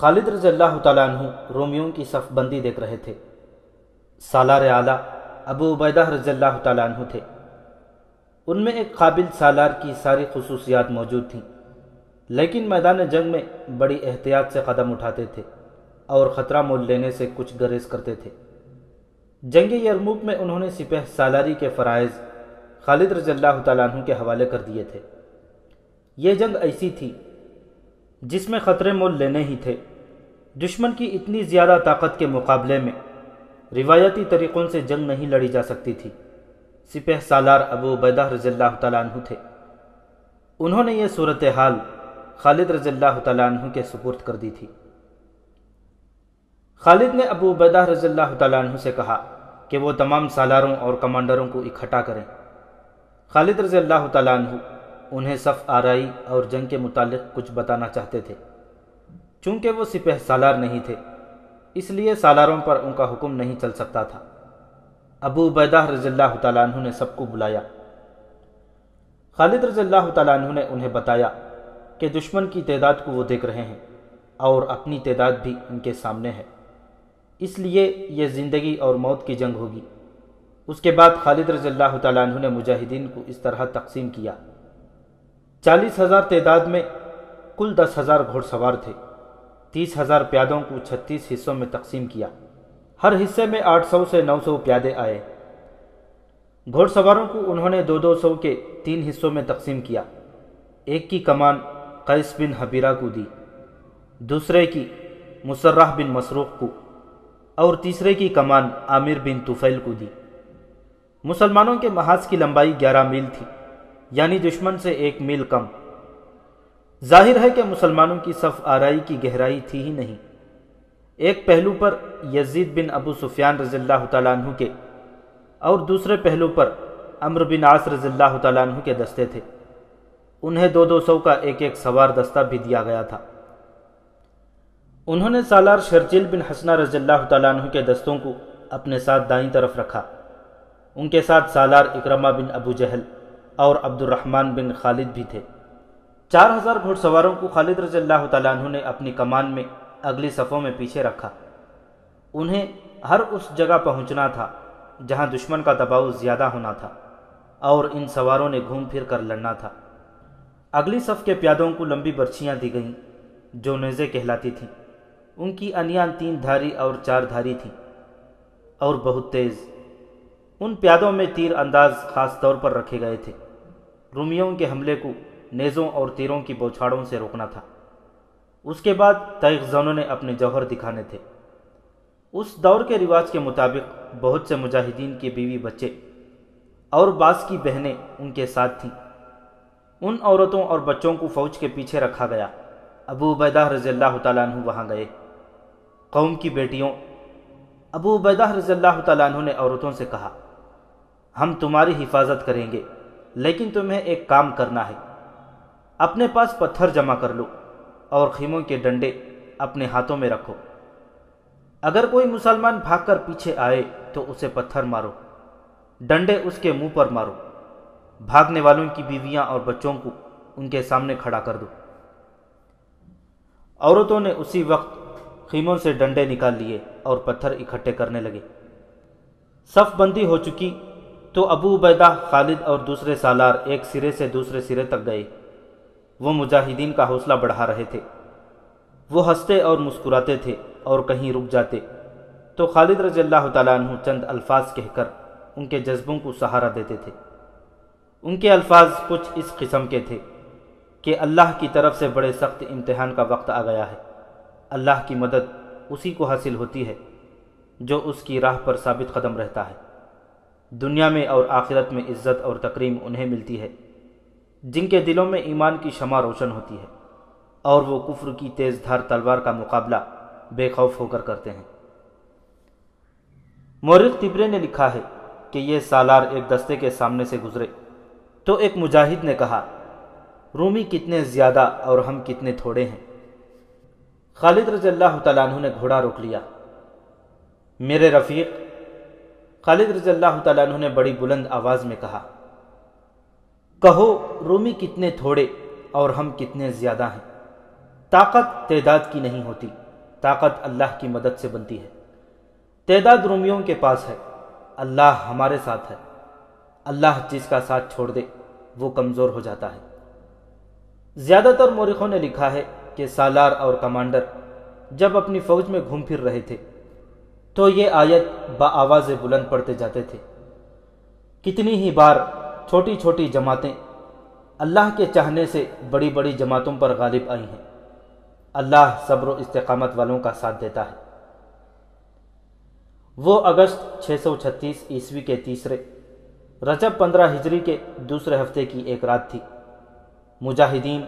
خالد رضی اللہ تعالیٰ عنہ رومیوں کی صف بندی دیکھ رہے تھے۔ سالار اعلیٰ ابو عبیدہ رضی اللہ تعالیٰ عنہ تھے۔ ان میں ایک قابل سالار کی ساری خصوصیات موجود تھیں، لیکن میدان جنگ میں بڑی احتیاط سے قدم اٹھاتے تھے اور خطرہ مول لینے سے کچھ گریز کرتے تھے۔ جنگ یرموک میں انہوں نے سپہ سالاری کے فرائض خالد رضی اللہ تعالیٰ عنہ کے حوالے کر دیے تھے۔ یہ جنگ ایسی تھی جس میں خطرے مول لینے ہی تھے۔ دشمن کی اتنی زیادہ طاقت کے مقابلے میں روایتی طریقوں سے جنگ نہیں لڑی جا سکتی تھی۔ سپہ سالار ابو عبیدہ رضی اللہ تعالیٰ عنہ تھے۔ انہوں نے یہ صورتحال خالد رضی اللہ تعالیٰ عنہ کے سپرد کر دی تھی۔ خالد نے ابو عبیدہ رضی اللہ تعالیٰ عنہ سے کہا کہ وہ تمام سالاروں اور کمانڈروں کو اکٹھا کریں۔ خالد رضی اللہ تعالیٰ عنہ انہیں صف آرائی اور جنگ کے متعلق کچھ بتانا چاہتے تھے۔ چونکہ وہ سپہ سالار نہیں تھے، اس لیے سالاروں پر ان کا حکم نہیں چل سکتا تھا۔ ابو عبیدہ رضی اللہ تعالیٰ عنہ نے سب کو بلایا۔ خالد رضی اللہ تعالیٰ عنہ نے انہیں بتایا کہ دشمن کی تعداد کو وہ دیکھ رہے ہیں اور اپنی تعداد بھی ان کے سامنے ہے۔ اس لیے یہ زندگی اور موت کی جنگ ہوگی۔ اس کے بعد خالد رضی اللہ تعالیٰ عنہ نے مجاہدین کو اس طرح تقسیم کیا۔ چالیس ہزار تعداد میں کل دس ہزار گھوڑ سوار تھے۔ تیس ہزار پیادوں کو چھتیس حصوں میں تقسیم کیا۔ ہر حصے میں آٹھ سو سے نو سو پیادے آئے۔ گھوڑ سواروں کو انہوں نے دو دو سو کے تین حصوں میں تقسیم کیا۔ ایک کی کمان قیس بن حبیرہ کو دی، دوسرے کی مسرح بن مسروق کو، اور تیسرے کی کمان عامر بن طفیل کو دی۔ مسلمانوں کے محاذ کی لمبائی گیارہ میل تھی یعنی دشمن سے ایک میل کم۔ ظاہر ہے کہ مسلمانوں کی صف آرائی کی گہرائی تھی ہی نہیں۔ ایک پہلو پر یزید بن ابو سفیان رضی اللہ تعالیٰ عنہ کے اور دوسرے پہلو پر امر بن عاص رضی اللہ تعالیٰ عنہ کے دستے تھے۔ انہیں دو دو سو کا ایک ایک سوار دستہ بھی دیا گیا تھا۔ انہوں نے سالار شرجل بن حسنہ رضی اللہ تعالیٰ عنہ کے دستوں کو اپنے ساتھ دائیں طرف رکھا۔ ان کے ساتھ سالار اکرمہ بن ابو جہل اور عبد الرحمن بن خالد بھی تھے۔ چار ہزار گھوڑ سواروں کو خالد رضی اللہ تعالیٰ عنہ نے اپنی کمان میں اگلی صفوں میں پیچھے رکھا۔ انہیں ہر اس جگہ پہنچنا تھا جہاں دشمن کا دباؤ زیادہ ہونا تھا اور ان سواروں نے گھوم پھر کر لڑنا تھا۔ اگلی صف کے پیادوں کو لمبی برچیاں دی گئیں جو نیزے کہلاتی تھیں۔ ان کی انیاں تین دھاری اور چار دھاری تھیں اور بہت تیز۔ ان پیادوں میں تیر انداز خاص طور پر رکھے گئے تھے۔ رومیوں کے حملے کو نیزوں اور تیروں کی بوچھاڑوں سے روکنا تھا۔ اس کے بعد تیغزانوں نے اپنے جوہر دکھانے تھے۔ اس دور کے رواج کے مطابق بہت سے مجاہدین کے بیوی بچے اور بعض کی بہنیں ان کے ساتھ تھیں۔ ان عورتوں اور بچوں کو فوج کے پیچھے رکھا گیا۔ ابو عبیدہ رضی اللہ تعالیٰ عنہ وہاں گئے۔ قوم کی بیٹیوں، ابو عبیدہ رضی اللہ تعالیٰ عنہ نے عورتوں سے کہا، ہم تمہاری حفاظت کریں گے، لیکن تمہیں ایک کام کرنا ہے۔ اپنے پاس پتھر جمع کر لو اور خیموں کے ڈنڈے اپنے ہاتھوں میں رکھو۔ اگر کوئی مسلمان بھاگ کر پیچھے آئے تو اسے پتھر مارو، ڈنڈے اس کے منہ پر مارو۔ بھاگنے والوں کی بیویاں اور بچوں کو ان کے سامنے کھڑا کر دو۔ عورتوں نے اسی وقت خیموں سے ڈنڈے نکال لیے اور پتھر اکٹھے کرنے لگے۔ صف بندی ہو چکی تو ابو عبیدہ، خالد اور دوسرے سالار ایک سرے سے دوسرے سرے تک گئے۔ وہ مجاہدین کا حوصلہ بڑھا رہے تھے۔ وہ ہنستے اور مسکراتے تھے اور کہیں رک جاتے۔ تو خالد رضی اللہ تعالیٰ عنہ چند الفاظ کہہ کر ان کے جذبوں کو سہارا دیتے تھے۔ ان کے الفاظ کچھ اس قسم کے تھے کہ اللہ کی طرف سے بڑے سخت امتحان کا وقت آ گیا ہے۔ اللہ کی مدد اسی کو حاصل ہوتی ہے جو اس کی راہ پر ثابت قدم رہتا ہے۔ دنیا میں اور آخرت میں عزت اور تقریم انہیں ملتی ہے۔ جن کے دلوں میں ایمان کی شمع روشن ہوتی ہے، اور وہ کفر کی تیز دھار تلوار کا مقابلہ بے خوف ہو کر کرتے ہیں۔ مورخ تبرے نے لکھا ہے کہ یہ سالار ایک دستے کے سامنے سے گزرے۔ تو ایک مجاہد نے کہا، رومی کتنے زیادہ اور ہم کتنے تھوڑے ہیں۔ خالد رضی اللہ تعالیٰ عنہ نے گھوڑا روک لیا۔ میرے رفیق خالد رضی اللہ تعالیٰ عنہ نے بڑی بلند آواز میں کہا کہو رومی کتنے تھوڑے اور ہم کتنے زیادہ ہیں۔ طاقت تعداد کی نہیں ہوتی، طاقت اللہ کی مدد سے بنتی ہے۔ تعداد رومیوں کے پاس ہے، اللہ ہمارے ساتھ ہے۔ اللہ جس کا ساتھ چھوڑ دے، وہ کمزور ہو جاتا ہے۔ زیادہ تر مورخوں نے لکھا ہے کہ سالار اور کمانڈر جب اپنی فوج میں گھوم پھر رہے تھے، تو یہ آیت با آواز بلند پڑتے جاتے تھے۔ کتنی ہی بار چھوٹی چھوٹی جماعتیں اللہ کے چاہنے سے بڑی بڑی جماعتوں پر غالب آئی ہیں۔ اللہ صبر و استقامت والوں کا ساتھ دیتا ہے۔ وہ اگست چھ سو چھتیس عیسوی کے تیسرے، رجب پندرہ ہجری کے دوسرے ہفتے کی ایک رات تھی۔ مجاہدین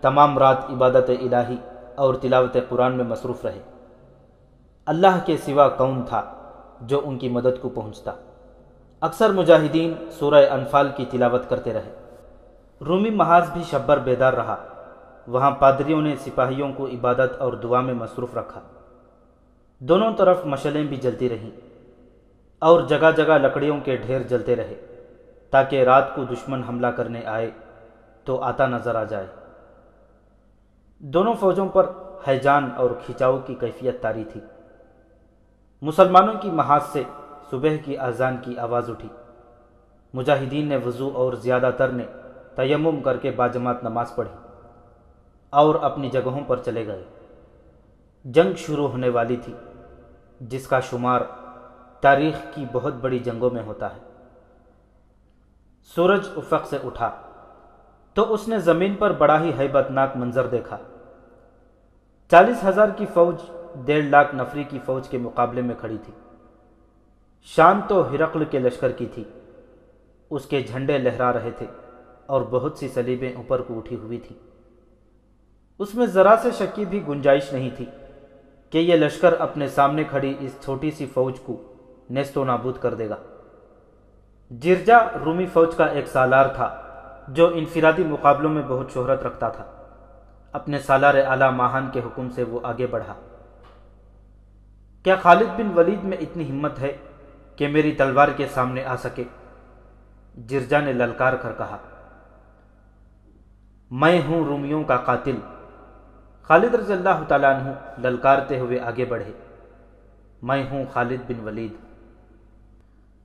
تمام رات عبادت الہی اور تلاوت قرآن میں مصروف رہے۔ اللہ کے سوا کون تھا جو ان کی مدد کو پہنچتا؟ اکثر مجاہدین سورہ انفال کی تلاوت کرتے رہے۔ رومی محاذ بھی شبر بیدار رہا۔ وہاں پادریوں نے سپاہیوں کو عبادت اور دعا میں مصروف رکھا۔ دونوں طرف مشلیں بھی جلتی رہیں۔ اور جگہ جگہ لکڑیوں کے ڈھیر جلتے رہے۔ تاکہ رات کو دشمن حملہ کرنے آئے تو آتا نظر آ جائے۔ دونوں فوجوں پر حیجان اور کھچاؤ کی کیفیت تاری تھی۔ مسلمانوں کی محاذ سے صبح کی اذان کی آواز اٹھی۔ مجاہدین نے وضو اور زیادہ تر نے تیمم کر کے باجماعت نماز پڑھی اور اپنی جگہوں پر چلے گئے۔ جنگ شروع ہونے والی تھی، جس کا شمار تاریخ کی بہت بڑی جنگوں میں ہوتا ہے۔ سورج افق سے اٹھا تو اس نے زمین پر بڑا ہی حیبت ناک منظر دیکھا۔ چالیس ہزار کی فوج، ڈیڑھ لاکھ نفری کی فوج کے مقابلے میں کھڑی تھی۔ شان تو ہرقل کے لشکر کی تھی۔ اس کے جھنڈے لہرا رہے تھے اور بہت سی سلیبیں اوپر کو اٹھی ہوئی تھی اس میں ذرا سے شکی بھی گنجائش نہیں تھی کہ یہ لشکر اپنے سامنے کھڑی اس چھوٹی سی فوج کو نیست و نابود کر دے گا۔ جرجا رومی فوج کا ایک سالار تھا جو انفرادی مقابلوں میں بہت شہرت رکھتا تھا۔ اپنے سالار اعلی ماہان کے حکم سے وہ آگے بڑھا۔ کیا خالد بن ولید میں اتنی ہمت ہے کہ میری تلوار کے سامنے آ سکے۔ جرجا نے للکار کر کہا، میں ہوں رومیوں کا قاتل۔ خالد رضی اللہ تعالیٰ عنہ للکارتے ہوئے آگے بڑھے۔ میں ہوں خالد بن ولید۔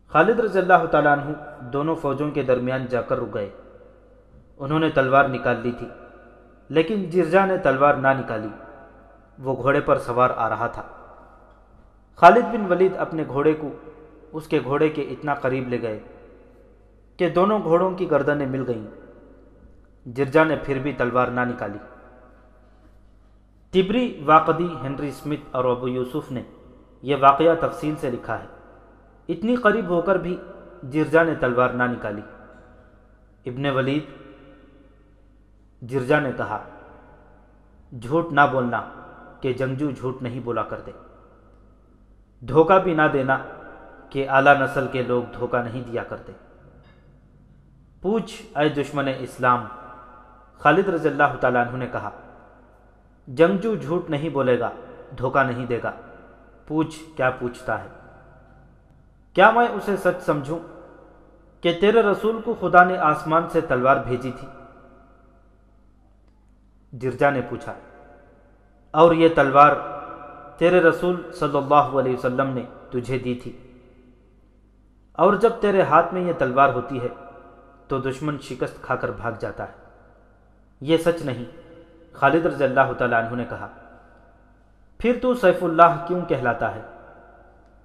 خالد رضی اللہ تعالیٰ عنہ دونوں فوجوں کے درمیان جا کر رک گئے۔ انہوں نے تلوار نکال لی تھی، لیکن جرجا نے تلوار نہ نکالی۔ وہ گھوڑے پر سوار آ رہا تھا۔ خالد بن ولید اپنے گھوڑے کو اس کے گھوڑے کے اتنا قریب لے گئے کہ دونوں گھوڑوں کی گردنیں مل گئیں۔ جرجا نے پھر بھی تلوار نہ نکالی۔ تبری واقدی ہنری اسمتھ اور ابو یوسف نے یہ واقعہ تفصیل سے لکھا ہے۔ اتنی قریب ہو کر بھی جرجا نے تلوار نہ نکالی۔ ابن ولید، جرجا نے کہا، جھوٹ نہ بولنا کہ جنگجو جھوٹ نہیں بولا کرتے۔ دھوکہ بھی نہ دینا کہ اعلیٰ نسل کے لوگ دھوکہ نہیں دیا کرتے۔ پوچھ، اے دشمن اسلام، خالد رضی اللہ تعالیٰ عنہ نے کہا، جنگجو جھوٹ نہیں بولے گا، دھوکہ نہیں دے گا۔ پوچھ، کیا پوچھتا ہے؟ کیا میں اسے سچ سمجھوں کہ تیرے رسول کو خدا نے آسمان سے تلوار بھیجی تھی؟ جرجا نے پوچھا، اور یہ تلوار تیرے رسول صلی اللہ علیہ وسلم نے تجھے دی تھی؟ اور جب تیرے ہاتھ میں یہ تلوار ہوتی ہے، تو دشمن شکست کھا کر بھاگ جاتا ہے۔ یہ سچ نہیں، خالد رضی اللہ تعالیٰ عنہ نے کہا۔ پھر تو سیف اللہ کیوں کہلاتا ہے؟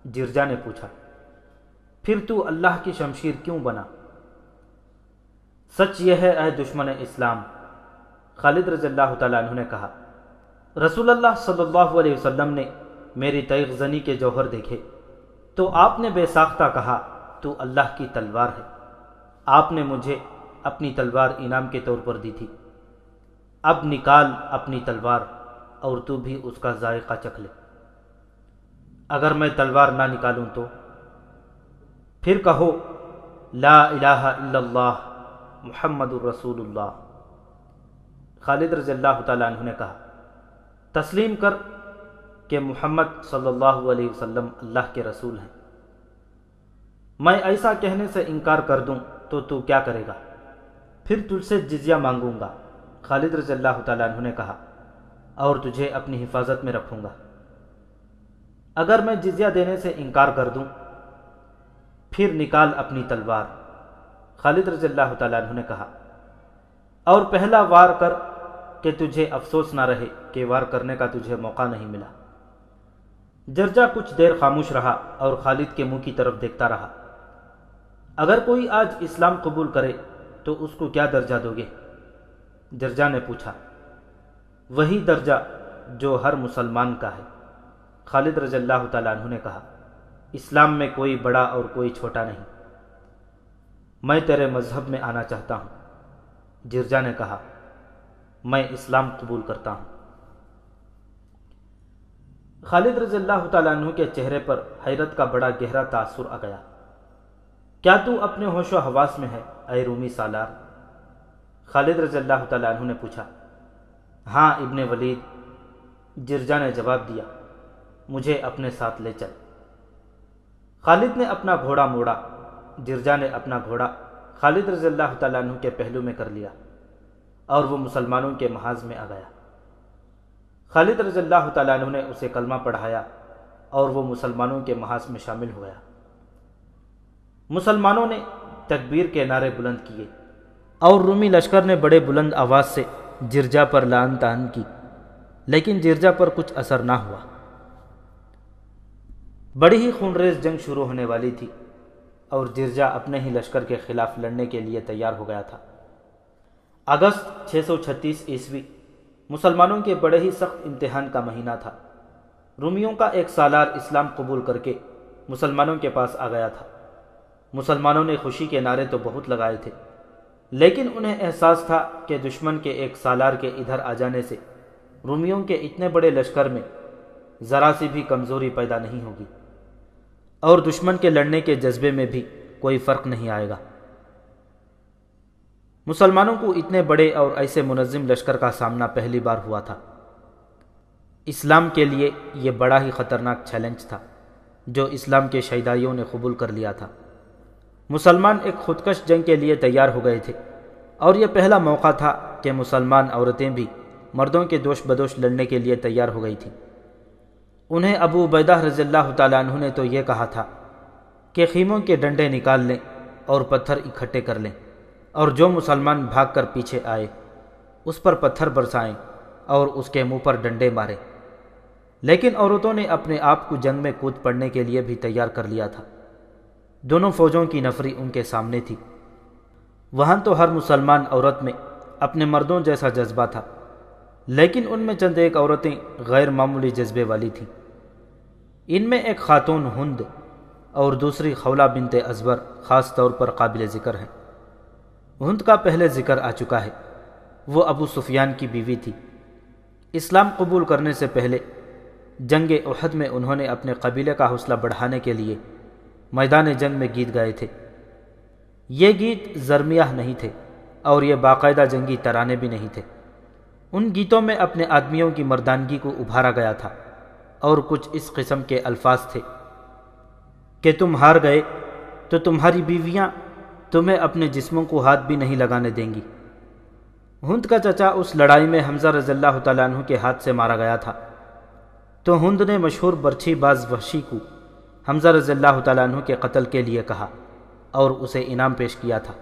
جرجا نے پوچھا۔ پھر تو اللہ کی شمشیر کیوں بنا؟ سچ یہ ہے، اے دشمن اسلام، خالد رضی اللہ تعالیٰ عنہ نے کہا۔ رسول اللہ صلی اللہ علیہ وسلم نے میری تیغ زنی کے جوہر دیکھے، تو آپ نے بے ساختہ کہا تو اللہ کی تلوار ہے۔ آپ نے مجھے اپنی تلوار انعام کے طور پر دی تھی۔ اب نکال اپنی تلوار اور تو بھی اس کا ذائقہ چکھ لے۔ اگر میں تلوار نہ نکالوں تو؟ پھر کہو، لا الہ الا اللہ محمد الرسول اللہ۔ خالد رضی اللہ تعالیٰ عنہ نے کہا، تسلیم کر کہ محمد صلی اللہ علیہ وسلم اللہ کے رسول ہیں۔ میں ایسا کہنے سے انکار کر دوں تو تو کیا کرے گا؟ پھر تجھ سے جزیہ مانگوں گا، خالد رضی اللہ تعالیٰ عنہ نے کہا، اور تجھے اپنی حفاظت میں رکھوں گا۔ اگر میں جزیہ دینے سے انکار کر دوں، پھر نکال اپنی تلوار، خالد رضی اللہ تعالیٰ عنہ نے کہا۔ اور پہلا وار کر کہ تجھے افسوس نہ رہے کہ وار کرنے کا تجھے موقع نہیں ملا۔ جرجا کچھ دیر خاموش رہا اور خالد کے منہ کی طرف دیکھتا رہا۔ اگر کوئی آج اسلام قبول کرے تو اس کو کیا درجہ دو گے؟ جرجا نے پوچھا، وہی درجہ جو ہر مسلمان کا ہے۔ خالد رضی اللہ تعالیٰ عنہ نے کہا، اسلام میں کوئی بڑا اور کوئی چھوٹا نہیں۔ میں تیرے مذہب میں آنا چاہتا ہوں۔ جرجا نے کہا، میں اسلام قبول کرتا ہوں۔ خالد رضی اللہ تعالیٰ عنہ کے چہرے پر حیرت کا بڑا گہرا تاثر آ گیا۔ کیا تو اپنے ہوش و حواس میں ہے اے رومی سالار خالد رضی اللہ تعالیٰ عنہ نے پوچھا ہاں ابن ولید جرجا نے جواب دیا، مجھے اپنے ساتھ لے چل۔ خالد نے اپنا گھوڑا موڑا جرجا نے اپنا گھوڑا خالد رضی اللہ تعالیٰ عنہ کے پہلو میں کر لیا اور وہ مسلمانوں کے محاذ میں آ گیا۔ خالد رضی اللہ تعالیٰ عنہ نے اسے کلمہ پڑھایا اور وہ مسلمانوں کے محاذ میں شامل ہو گیا۔ مسلمانوں نے تکبیر کے نعرے بلند کیے اور رومی لشکر نے بڑے بلند آواز سے جرجا پر لان تان کی، لیکن جرجا پر کچھ اثر نہ ہوا۔ بڑی ہی خونریز جنگ شروع ہونے والی تھی اور جرجا اپنے ہی لشکر کے خلاف لڑنے کے لیے تیار ہو گیا تھا۔ اگست چھ سو چھتیس عیسوی مسلمانوں کے بڑے ہی سخت امتحان کا مہینہ تھا۔ رومیوں کا ایک سالار اسلام قبول کر کے مسلمانوں کے پاس آ گیا تھا۔ مسلمانوں نے خوشی کے نعرے تو بہت لگائے تھے۔ لیکن انہیں احساس تھا کہ دشمن کے ایک سالار کے ادھر آ جانے سے رومیوں کے اتنے بڑے لشکر میں ذرا سی بھی کمزوری پیدا نہیں ہوگی اور دشمن کے لڑنے کے جذبے میں بھی کوئی فرق نہیں آئے گا۔ مسلمانوں کو اتنے بڑے اور ایسے منظم لشکر کا سامنا پہلی بار ہوا تھا۔ اسلام کے لیے یہ بڑا ہی خطرناک چیلنج تھا جو اسلام کے شہدائیوں نے قبول کر لیا تھا۔ مسلمان ایک خودکش جنگ کے لیے تیار ہو گئے تھے۔ اور یہ پہلا موقع تھا کہ مسلمان عورتیں بھی مردوں کے دوش بدوش لڑنے کے لیے تیار ہو گئی تھیں۔ انہیں ابو عبیدہ رضی اللہ تعالیٰ عنہ نے تو یہ کہا تھا کہ خیموں کے ڈنڈے نکال لیں اور پتھر اکٹھے کر لیں اور جو مسلمان بھاگ کر پیچھے آئے، اس پر پتھر برسائیں اور اس کے منہ پر ڈنڈے مارے۔ لیکن عورتوں نے اپنے آپ کو جنگ میں کود پڑنے کے لیے بھی تیار کر لیا تھا۔ دونوں فوجوں کی نفری ان کے سامنے تھی۔ وہاں تو ہر مسلمان عورت میں اپنے مردوں جیسا جذبہ تھا، لیکن ان میں چند ایک عورتیں غیر معمولی جذبے والی تھیں۔ ان میں ایک خاتون ہند اور دوسری خولہ بنت ازبر خاص طور پر قابل ذکر ہیں۔ ہند کا پہلے ذکر آ چکا ہے۔ وہ ابو سفیان کی بیوی تھی۔ اسلام قبول کرنے سے پہلے جنگ احد میں انہوں نے اپنے قبیلے کا حوصلہ بڑھانے کے لیے میدان جنگ میں گیت گائے تھے۔ یہ گیت زرمیہ نہیں تھے اور یہ باقاعدہ جنگی ترانے بھی نہیں تھے۔ ان گیتوں میں اپنے آدمیوں کی مردانگی کو ابھارا گیا تھا اور کچھ اس قسم کے الفاظ تھے۔ کہ تم ہار گئے تو تمہاری بیویاں تمہیں اپنے جسموں کو ہاتھ بھی نہیں لگانے دیں گی۔ ہند کا چچا اس لڑائی میں حمزہ رضی اللہ تعالیٰ عنہ کے ہاتھ سے مارا گیا تھا۔ تو ہند نے مشہور برچھی باز وحشی کو حمزہ رضی اللہ تعالیٰ عنہ کے قتل کے لیے کہا اور اسے انعام پیش کیا تھا۔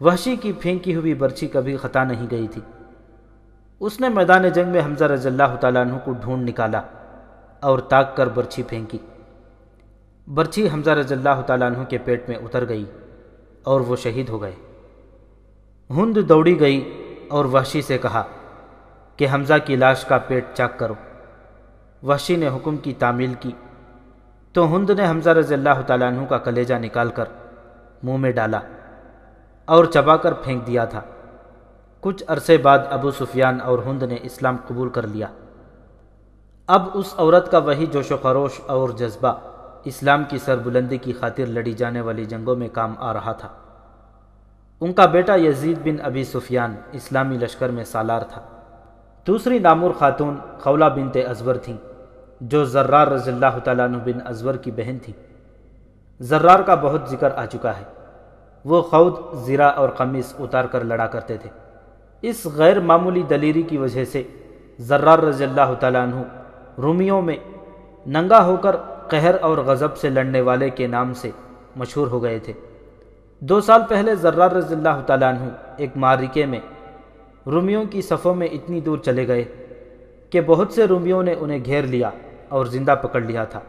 وحشی کی پھینکی ہوئی برچھی کبھی خطا نہیں گئی تھی۔ اس نے میدان جنگ میں حمزہ رضی اللہ تعالیٰ عنہ کو ڈھونڈ نکالا اور تاک کر برچھی پھینکی۔ برچھی حمزہ رضی اللہ تعالیٰ عنہ کے پیٹ میں اتر گئی اور وہ شہید ہو گئے۔ ہند دوڑی گئی اور وحشی سے کہا کہ حمزہ کی لاش کا پیٹ چاک کرو۔ وحشی نے حکم کی تعمیل کی۔ تو ہند نے حمزہ رضی اللہ تعالیٰ عنہ کا کلیجہ نکال کر منہ میں ڈالا اور چبا کر پھینک دیا تھا۔ کچھ عرصے بعد ابو سفیان اور ہند نے اسلام قبول کر لیا۔ اب اس عورت کا وہی جوش و خروش اور جذبہ اسلام کی سربلندی کی خاطر لڑی جانے والی جنگوں میں کام آ رہا تھا۔ ان کا بیٹا یزید بن ابی سفیان اسلامی لشکر میں سالار تھا۔ دوسری نامور خاتون خولہ بنت ازور تھیں۔ جو ذرار رضی اللہ تعالیٰ عنہ بن ازور کی بہن تھی۔ ذرار کا بہت ذکر آ چکا ہے۔ وہ خود زیرہ اور قمیص اتار کر لڑا کرتے تھے۔ اس غیر معمولی دلیری کی وجہ سے ذرار رضی اللہ تعالیٰ عنہ رومیوں میں ننگا ہو کر قہر اور غضب سے لڑنے والے کے نام سے مشہور ہو گئے تھے۔ دو سال پہلے ذرار رضی اللہ تعالیٰ عنہ ایک مارکے میں رومیوں کی صفوں میں اتنی دور چلے گئے کہ بہت سے رومیوں نے انہیں گھیر لیا۔ اور زندہ پکڑ لیا تھا۔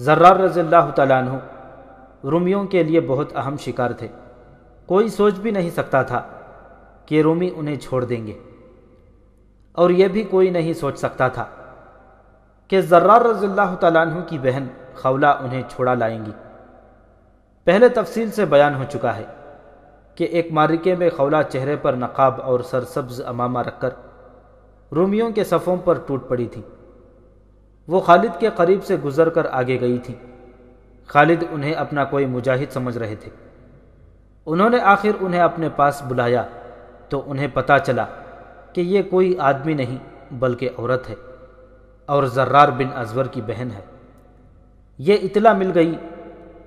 ذرار رضی اللہ تعالیٰ عنہ رومیوں کے لیے بہت اہم شکار تھے۔ کوئی سوچ بھی نہیں سکتا تھا کہ رومی انہیں چھوڑ دیں گے۔ اور یہ بھی کوئی نہیں سوچ سکتا تھا کہ ذرار رضی اللہ تعالیٰ عنہ کی بہن خولہ انہیں چھوڑا لائیں گی۔ پہلے تفصیل سے بیان ہو چکا ہے کہ ایک مارکے میں خولہ چہرے پر نقاب اور سرسبز امامہ رکھ کر رومیوں کے صفوں پر ٹوٹ پڑی تھی وہ خالد کے قریب سے گزر کر آگے گئی تھی۔ خالد انہیں اپنا کوئی مجاہد سمجھ رہے تھے۔ انہوں نے آخر انہیں اپنے پاس بلایا تو انہیں پتا چلا کہ یہ کوئی آدمی نہیں بلکہ عورت ہے اور ذرار بن ازور کی بہن ہے۔ یہ اطلاع مل گئی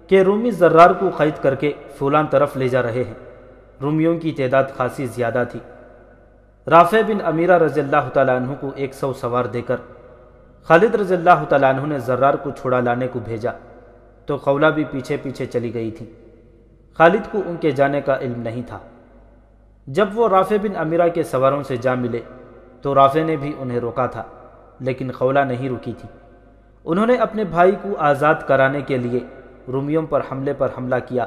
کہ رومی ذرار کو قید کر کے فولان طرف لے جا رہے ہیں۔ رومیوں کی تعداد خاصی زیادہ تھی۔ رافع بن امیرہ رضی اللہ تعالیٰ عنہ کو ایک سو سوار دے کر خالد رضی اللہ تعالیٰ عنہ نے ذرار کو چھوڑا لانے کو بھیجا تو قولہ بھی پیچھے پیچھے چلی گئی تھی۔ خالد کو ان کے جانے کا علم نہیں تھا۔ جب وہ رافع بن امیرہ کے سواروں سے جا ملے تو رافع نے بھی انہیں روکا تھا، لیکن قولہ نہیں رکی تھی۔ انہوں نے اپنے بھائی کو آزاد کرانے کے لیے رومیوں پر حملے پر حملہ کیا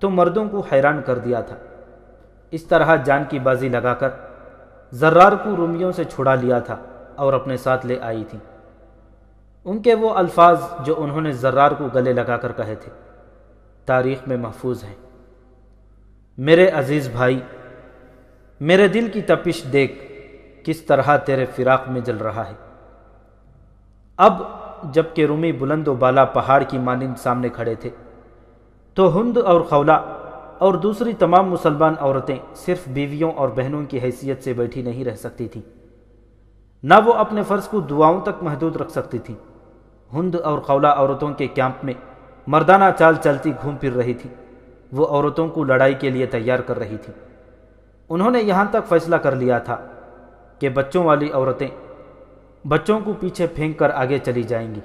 تو مردوں کو حیران کر دیا تھا۔ اس طرح جان کی بازی لگا کر ذرار کو رومیوں سے چھڑا لیا تھا۔ اور اپنے ساتھ لے آئی تھی ان کے وہ الفاظ جو انہوں نے ذرار کو گلے لگا کر کہے تھے، تاریخ میں محفوظ ہیں۔ میرے عزیز بھائی، میرے دل کی تپش دیکھ کس طرح تیرے فراق میں جل رہا ہے۔ اب جبکہ رومی بلند و بالا پہاڑ کی مانند سامنے کھڑے تھے، تو ہند اور خولہ اور دوسری تمام مسلمان عورتیں صرف بیویوں اور بہنوں کی حیثیت سے بیٹھی نہیں رہ سکتی تھیں۔ نہ وہ اپنے فرض کو دعاؤں تک محدود رکھ سکتی تھیں ہند اور خولہ عورتوں کے کیمپ میں مردانہ چال چلتی گھوم پھر رہی تھی۔ وہ عورتوں کو لڑائی کے لیے تیار کر رہی تھی۔ انہوں نے یہاں تک فیصلہ کر لیا تھا کہ بچوں والی عورتیں بچوں کو پیچھے پھینک کر آگے چلی جائیں گی۔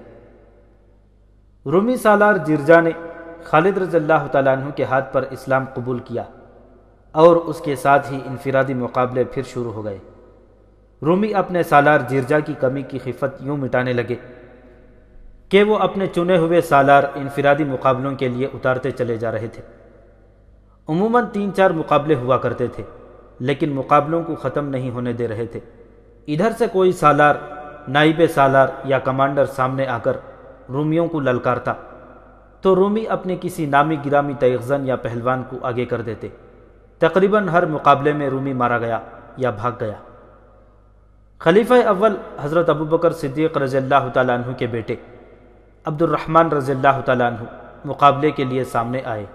رومی سالار جرجا نے خالد رضی اللہ تعالیٰ عنہ کے ہاتھ پر اسلام قبول کیا اور اس کے ساتھ ہی انفرادی مقابلے پھر شروع ہو گئے۔ رومی اپنے سالار جرجا کی کمی کی خفت یوں مٹانے لگے کہ وہ اپنے چنے ہوئے سالار انفرادی مقابلوں کے لیے اتارتے چلے جا رہے تھے۔ عموماً تین چار مقابلے ہوا کرتے تھے، لیکن مقابلوں کو ختم نہیں ہونے دے رہے تھے۔ ادھر سے کوئی سالار، نائب سالار یا کمانڈر سامنے آ کر رومیوں کو للکارتا، تو رومی اپنے کسی نامی گرامی تیغزن یا پہلوان کو آگے کر دیتے۔ تقریباً ہر مقابلے میں رومی مارا گیا یا بھاگ گیا۔ خلیفہ اول حضرت ابوبکر صدیق رضی اللہ تعالیٰ عنہ کے بیٹے عبد الرحمن رضی اللہ تعالیٰ عنہ مقابلے کے لیے سامنے آئے۔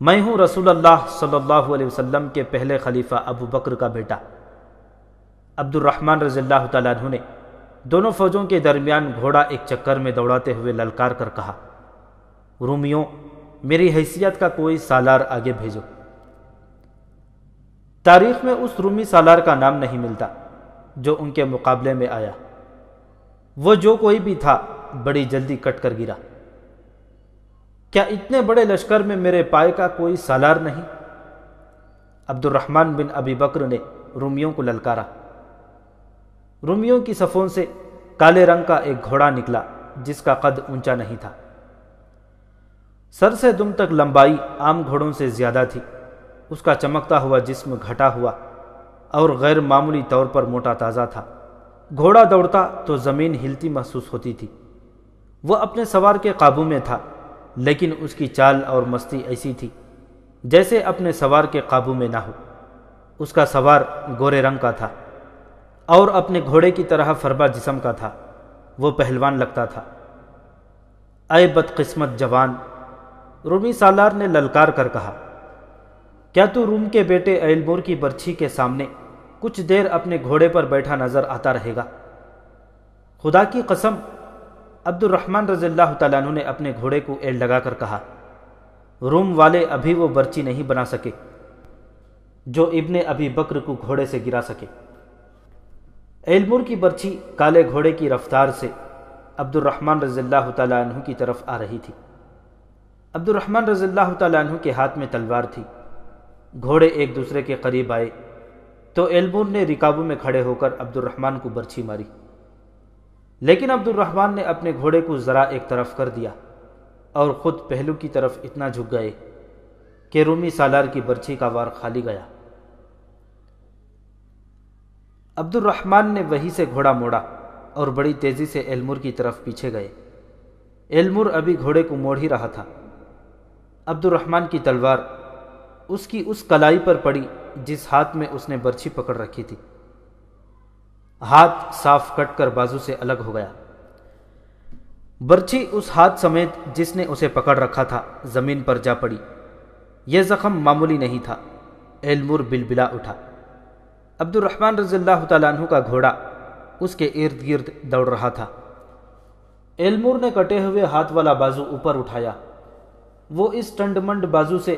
میں ہوں رسول اللہ صلی اللہ علیہ وسلم کے پہلے خلیفہ ابو بکر کا بیٹا۔ عبد الرحمن رضی اللہ تعالیٰ عنہ نے دونوں فوجوں کے درمیان گھوڑا ایک چکر میں دوڑاتے ہوئے للکار کر کہا، رومیوں، میری حیثیت کا کوئی سالار آگے بھیجو۔ تاریخ میں اس رومی سالار کا نام نہیں ملتا۔ جو ان کے مقابلے میں آیا۔ وہ جو کوئی بھی تھا، بڑی جلدی کٹ کر گرا۔ کیا اتنے بڑے لشکر میں میرے پائے کا کوئی سالار نہیں؟ عبد الرحمن بن ابی بکر نے رومیوں کو للکارا۔ رومیوں کی صفوں سے کالے رنگ کا ایک گھوڑا نکلا، جس کا قد اونچا نہیں تھا۔ سر سے دم تک لمبائی عام گھوڑوں سے زیادہ تھی۔ اس کا چمکتا ہوا جسم گھٹا ہوا۔ اور غیر معمولی طور پر موٹا تازہ تھا۔ گھوڑا دوڑتا تو زمین ہلتی محسوس ہوتی تھی۔ وہ اپنے سوار کے قابو میں تھا، لیکن اس کی چال اور مستی ایسی تھی جیسے اپنے سوار کے قابو میں نہ ہو۔ اس کا سوار گورے رنگ کا تھا اور اپنے گھوڑے کی طرح فربا جسم کا تھا۔ وہ پہلوان لگتا تھا۔ اے بد قسمت جوان، رومی سالار نے للکار کر کہا کیا تو روم کے بیٹے ایلمور کی برچھی کے سامنے کچھ دیر اپنے گھوڑے پر بیٹھا نظر آتا رہے گا؟ خدا کی قسم عبد الرحمن رضی اللہ تعالیٰ عنہ نے اپنے گھوڑے کو ایل لگا کر کہا، روم والے ابھی وہ برچی نہیں بنا سکے، جو ابن ابھی بکر کو گھوڑے سے گرا سکے۔ ایلمور کی برچھی کالے گھوڑے کی رفتار سے عبد الرحمن رضی اللہ تعالیٰ عنہ کی طرف آ رہی تھی۔ عبد الرحمن رضی اللہ تعالیٰ عنہ کے ہاتھ میں تلوار تھی۔ گھوڑے ایک دوسرے کے قریب آئے تو ایلمور نے رکابوں میں کھڑے ہو کر عبد الرحمن کو برچھی ماری۔ لیکن عبد الرحمن نے اپنے گھوڑے کو ذرا ایک طرف کر دیا اور خود پہلو کی طرف اتنا جھک گئے کہ رومی سالار کی برچھی کا وار خالی گیا۔ عبد الرحمن نے وہی سے گھوڑا موڑا اور بڑی تیزی سے ایلمور کی طرف پیچھے گئے۔ ایلمور ابھی گھوڑے کو موڑ ہی رہا تھا۔ عبد الرحمن کی تلوار اس کی اس کلائی پر پڑی جس ہاتھ میں اس نے برچھی پکڑ رکھی تھی۔ ہاتھ صاف کٹ کر بازو سے الگ ہو گیا۔ برچھی اس ہاتھ سمیت جس نے اسے پکڑ رکھا تھا زمین پر جا پڑی۔ یہ زخم معمولی نہیں تھا۔ ایلمور بل بلا اٹھا۔ عبد الرحمن رضی اللہ تعالیٰ عنہ کا گھوڑا اس کے ارد گرد دوڑ رہا تھا۔ ایلمور نے کٹے ہوئے ہاتھ والا بازو اوپر اٹھایا۔ وہ اس ٹنڈ منڈ بازو سے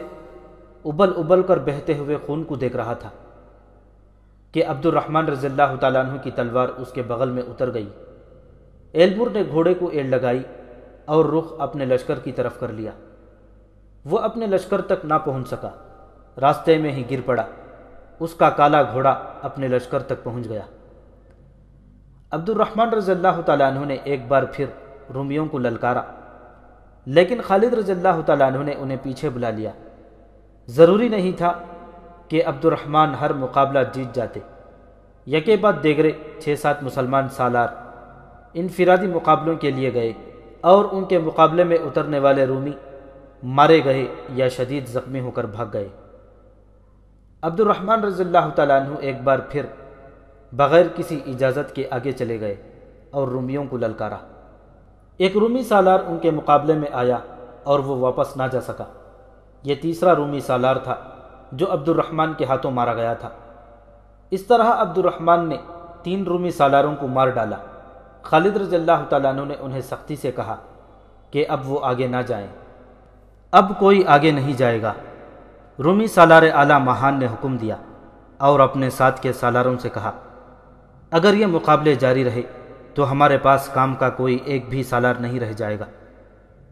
ابل ابل کر بہتے ہوئے خون کو دیکھ رہا تھا کہ عبد الرحمن رضی اللہ تعالیٰ عنہ کی تلوار اس کے بغل میں اتر گئی۔ ایلمور نے گھوڑے کو ایڑ لگائی اور رخ اپنے لشکر کی طرف کر لیا۔ وہ اپنے لشکر تک نہ پہنچ سکا۔ راستے میں ہی گر پڑا۔ اس کا کالا گھوڑا اپنے لشکر تک پہنچ گیا۔ عبد الرحمن رضی اللہ تعالیٰ عنہ نے ایک بار پھر رومیوں کو للکارا، لیکن خالد رضی اللہ تعالیٰ عنہ نے انہیں پیچھے بلا لیا۔ ضروری نہیں تھا کہ عبد الرحمن ہر مقابلہ جیت جاتے۔ یکے بعد دیگرے چھ سات مسلمان سالار انفرادی مقابلوں کے لیے گئے اور ان کے مقابلے میں اترنے والے رومی مارے گئے یا شدید زخمی ہو کر بھاگ گئے۔ عبد الرحمن رضی اللہ تعالیٰ عنہ ایک بار پھر بغیر کسی اجازت کے آگے چلے گئے اور رومیوں کو للکارا۔ ایک رومی سالار ان کے مقابلے میں آیا اور وہ واپس نہ جا سکا۔ یہ تیسرا رومی سالار تھا جو عبد الرحمن کے ہاتھوں مارا گیا تھا۔ اس طرح عبد الرحمن نے تین رومی سالاروں کو مار ڈالا۔ خالد رضی اللہ تعالیٰ عنہ نے انہیں سختی سے کہا کہ اب وہ آگے نہ جائیں۔ اب کوئی آگے نہیں جائے گا۔ رومی سالار اعلیٰ مہان نے حکم دیا اور اپنے ساتھ کے سالاروں سے کہا، اگر یہ مقابلے جاری رہے تو ہمارے پاس کام کا کوئی ایک بھی سالار نہیں رہ جائے گا۔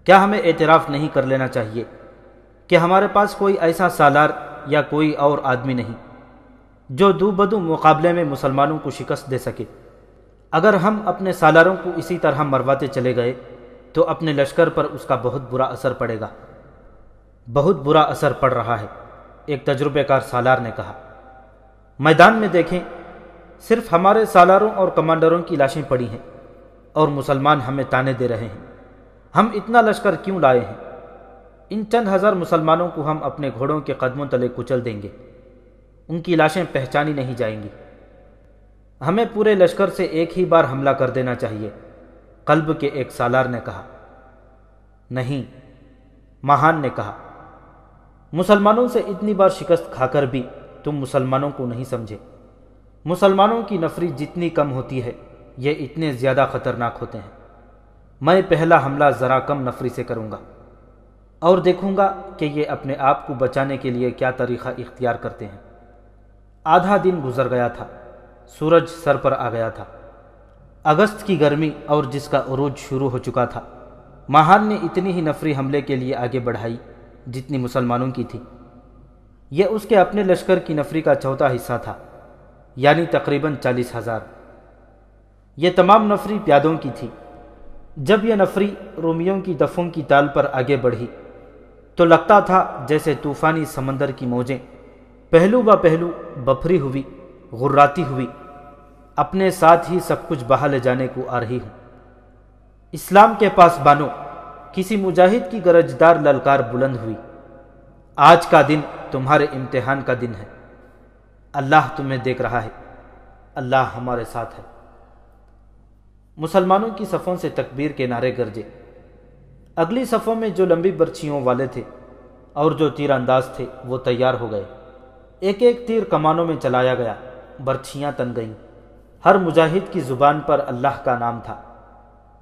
کیا ہمیں اعتراف نہیں کر لینا چاہیے؟ کہ ہمارے پاس کوئی ایسا سالار یا کوئی اور آدمی نہیں جو دو بدو مقابلے میں مسلمانوں کو شکست دے سکے۔ اگر ہم اپنے سالاروں کو اسی طرح مرواتے چلے گئے، تو اپنے لشکر پر اس کا بہت برا اثر پڑے گا۔ بہت برا اثر پڑ رہا ہے، ایک تجربے کار سالار نے کہا۔ میدان میں دیکھیں، صرف ہمارے سالاروں اور کمانڈروں کی لاشیں پڑی ہیں اور مسلمان ہمیں تانے دے رہے ہیں۔ ہم اتنا لشکر کیوں لائے ہیں؟ ان چند ہزار مسلمانوں کو ہم اپنے گھوڑوں کے قدموں تلے کچل دیں گے۔ ان کی لاشیں پہچانی نہیں جائیں گی۔ ہمیں پورے لشکر سے ایک ہی بار حملہ کر دینا چاہیے، قلب کے ایک سالار نے کہا۔ نہیں، مہان نے کہا۔ مسلمانوں سے اتنی بار شکست کھا کر بھی تم مسلمانوں کو نہیں سمجھے۔ مسلمانوں کی نفری جتنی کم ہوتی ہے، یہ اتنے زیادہ خطرناک ہوتے ہیں۔ میں پہلا حملہ ذرا کم نفری سے کروں گا۔ اور دیکھوں گا کہ یہ اپنے آپ کو بچانے کے لیے کیا طریقہ اختیار کرتے ہیں۔ آدھا دن گزر گیا تھا۔ سورج سر پر آ گیا تھا۔ اگست کی گرمی اور جس کا عروج شروع ہو چکا تھا۔ مہان نے اتنی ہی نفری حملے کے لیے آگے بڑھائی جتنی مسلمانوں کی تھی۔ یہ اس کے اپنے لشکر کی نفری کا چوتھا حصہ تھا یعنی تقریباً چالیس ہزار۔ یہ تمام نفری پیادوں کی تھی۔ جب یہ نفری رومیوں کی دفوں کی تال پر آگے بڑھی تو لگتا تھا جیسے طوفانی سمندر کی موجیں۔ پہلو با پہلو بفری ہوئی، غراتی ہوئی۔ اپنے ساتھ ہی سب کچھ بہا لے جانے کو آ رہی ہوں۔ اسلام کے پاس بانو، کسی مجاہد کی گرجدار للکار بلند ہوئی۔ آج کا دن تمہارے امتحان کا دن ہے۔ اللہ تمہیں دیکھ رہا ہے۔ اللہ ہمارے ساتھ ہے۔ مسلمانوں کی صفوں سے تکبیر کے نعرے گرجے۔ اگلی صفوں میں جو لمبی برچھیوں والے تھے اور جو تیر انداز تھے وہ تیار ہو گئے۔ ایک ایک تیر کمانوں میں چلایا گیا۔ برچھیاں تن گئیں۔ ہر مجاہد کی زبان پر اللہ کا نام تھا۔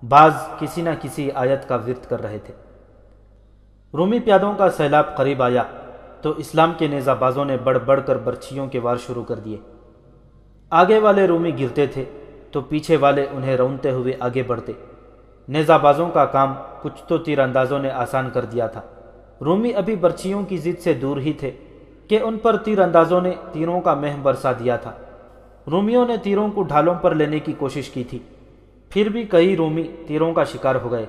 بعض کسی نہ کسی آیت کا ورت کر رہے تھے۔ رومی پیادوں کا سیلاب قریب آیا تو اسلام کے نیزہ بازوں نے بڑھ بڑھ کر برچھیوں کے وار شروع کر دیے۔ آگے والے رومی گرتے تھے تو پیچھے والے انہیں رونتے ہوئے آگے بڑھتے۔ نیزہ بازوں کا کام کچھ تو تیر اندازوں نے آسان کر دیا تھا۔ رومی ابھی برچیوں کی ضد سے دور ہی تھے کہ ان پر تیر اندازوں نے تیروں کا مہ برسا دیا تھا۔ رومیوں نے تیروں کو ڈھالوں پر لینے کی کوشش کی تھی۔ پھر بھی کئی رومی تیروں کا شکار ہو گئے۔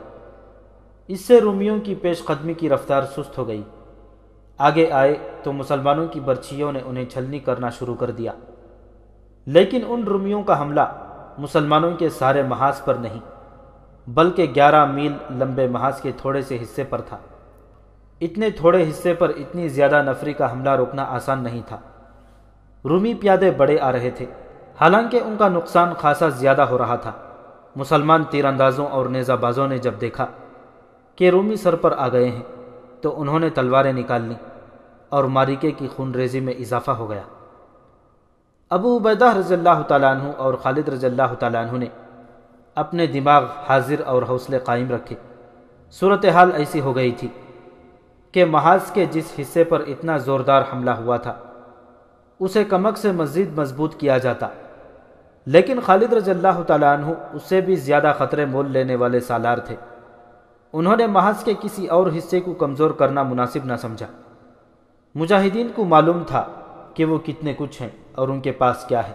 اس سے رومیوں کی پیش قدمی کی رفتار سست ہو گئی۔ آگے آئے تو مسلمانوں کی برچیوں نے انہیں چھلنی کرنا شروع کر دیا۔ لیکن ان رومیوں کا حملہ مسلمانوں کے سارے محاذ پر نہیں۔ بلکہ گیارہ میل لمبے محاذ کے تھوڑے سے حصے پر تھا۔ اتنے تھوڑے حصے پر اتنی زیادہ نفری کا حملہ روکنا آسان نہیں تھا۔ رومی پیادے بڑے آ رہے تھے۔ حالانکہ ان کا نقصان خاصا زیادہ ہو رہا تھا۔ مسلمان تیر اندازوں اور نیزہ بازوں نے جب دیکھا کہ رومی سر پر آ گئے ہیں، تو انہوں نے تلواریں نکال لیں اور ماریکے کی خون ریزی میں اضافہ ہو گیا۔ ابو عبیدہ رضی اللہ تعالیٰ عنہ اور خالد رضی اللہ تعالیٰ عنہ نے اپنے دماغ حاضر اور حوصلے قائم رکھے۔ صورتحال ایسی ہو گئی تھی کہ محاذ کے جس حصے پر اتنا زوردار حملہ ہوا تھا، اسے کمک سے مزید مضبوط کیا جاتا۔ لیکن خالد رضی اللہ تعالیٰ عنہ اس سے بھی زیادہ خطرے مول لینے والے سالار تھے۔ انہوں نے محاذ کے کسی اور حصے کو کمزور کرنا مناسب نہ سمجھا۔ مجاہدین کو معلوم تھا کہ وہ کتنے کچھ ہیں اور ان کے پاس کیا ہے۔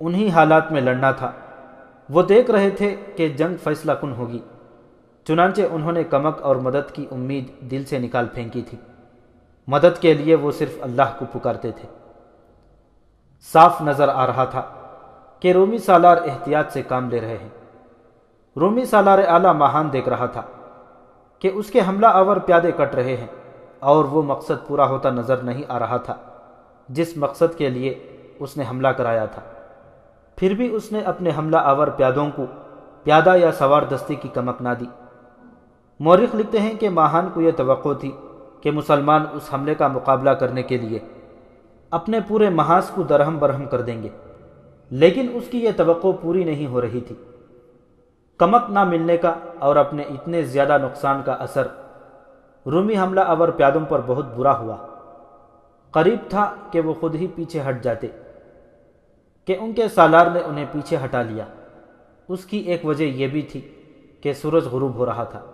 انہی حالات میں لڑنا تھا۔ وہ دیکھ رہے تھے کہ جنگ فیصلہ کن ہوگی۔ چنانچہ انہوں نے کمک اور مدد کی امید دل سے نکال پھینکی تھی۔ مدد کے لیے وہ صرف اللہ کو پکارتے تھے۔ صاف نظر آ رہا تھا کہ رومی سالار احتیاط سے کام لے رہے ہیں۔ رومی سالار اعلیٰ مہان دیکھ رہا تھا کہ اس کے حملہ آور پیادے کٹ رہے ہیں اور وہ مقصد پورا ہوتا نظر نہیں آ رہا تھا، جس مقصد کے لیے اس نے حملہ کرایا تھا۔ پھر بھی اس نے اپنے حملہ آور پیادوں کو پیادہ یا سوار دستی کی کمک نہ دی۔ مورخ لکھتے ہیں کہ ماہان کو یہ توقع تھی کہ مسلمان اس حملے کا مقابلہ کرنے کے لیے اپنے پورے محاذ کو درہم برہم کر دیں گے، لیکن اس کی یہ توقع پوری نہیں ہو رہی تھی۔ کمک نہ ملنے کا اور اپنے اتنے زیادہ نقصان کا اثر رومی حملہ آور پیادوں پر بہت برا ہوا۔ قریب تھا کہ وہ خود ہی پیچھے ہٹ جاتے۔ کہ ان کے سالار نے انہیں پیچھے ہٹا لیا۔ اس کی ایک وجہ یہ بھی تھی کہ سورج غروب ہو رہا تھا۔